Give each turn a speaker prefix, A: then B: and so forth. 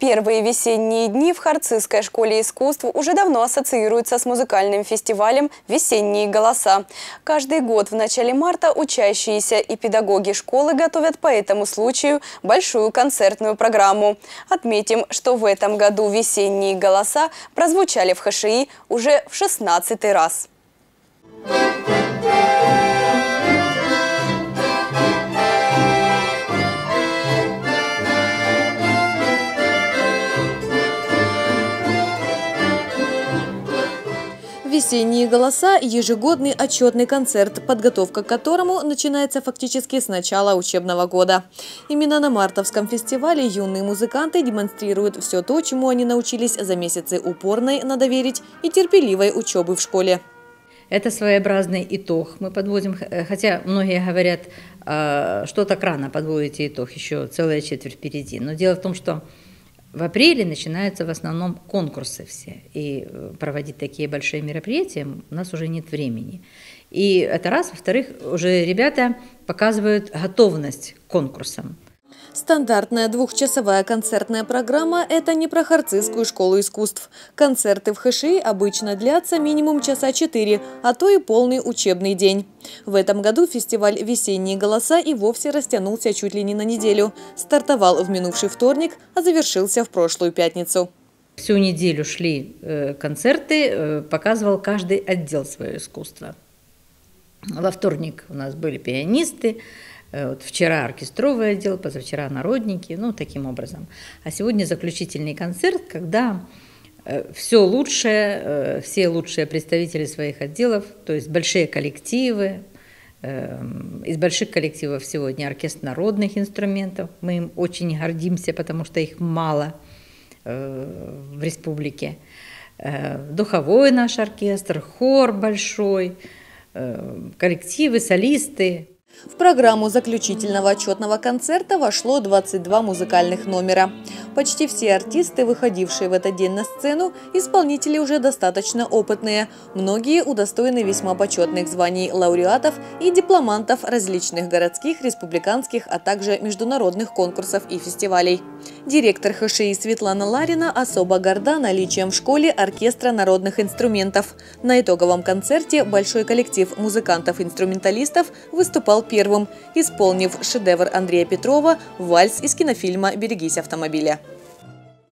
A: Первые весенние дни в Харцизской школе искусств уже давно ассоциируются с музыкальным фестивалем «Весенние голоса». Каждый год в начале марта учащиеся и педагоги школы готовят по этому случаю большую концертную программу. Отметим, что в этом году «Весенние голоса» прозвучали в ХШИ уже в 16 раз.
B: Весенние голоса – ежегодный отчетный концерт, подготовка к которому начинается фактически с начала учебного года. Именно на мартовском фестивале юные музыканты демонстрируют все то, чему они научились за месяцы упорной, надо верить, и терпеливой учебы в школе.
C: Это своеобразный итог. Мы подводим, хотя многие говорят, а, что так рано подводите итог, еще целая четверть впереди. Но дело в том, что в апреле начинаются в основном конкурсы все, и э, проводить такие большие мероприятия у нас уже нет времени. И это раз. Во-вторых, уже ребята показывают готовность к конкурсам.
B: Стандартная двухчасовая концертная программа – это не про Харцизскую школу искусств. Концерты в ХШИ обычно длятся минимум часа четыре, а то и полный учебный день. В этом году фестиваль «Весенние голоса» и вовсе растянулся чуть ли не на неделю. Стартовал в минувший вторник, а завершился в прошлую пятницу.
C: Всю неделю шли э, концерты, э, показывал каждый отдел свое искусство. Во вторник у нас были пианисты, вот вчера оркестровый отдел, позавчера народники, ну, таким образом. А сегодня заключительный концерт, когда э, все лучшее, э, все лучшие представители своих отделов, то есть большие коллективы, из больших коллективов сегодня оркестр народных инструментов. Мы им очень гордимся, потому что их мало в республике. Духовой наш оркестр, хор большой, коллективы, солисты.
B: В программу заключительного отчетного концерта вошло 22 музыкальных номера. Почти все артисты, выходившие в этот день на сцену, исполнители уже достаточно опытные. Многие удостоены весьма почетных званий лауреатов и дипломантов различных городских, республиканских, а также международных конкурсов и фестивалей. Директор ХШИ Светлана Ларина особо горда наличием в школе оркестра народных инструментов. На итоговом концерте большой коллектив музыкантов-инструменталистов выступал первым, исполнив шедевр Андрея Петрова «Вальс» из кинофильма «Берегись автомобиля».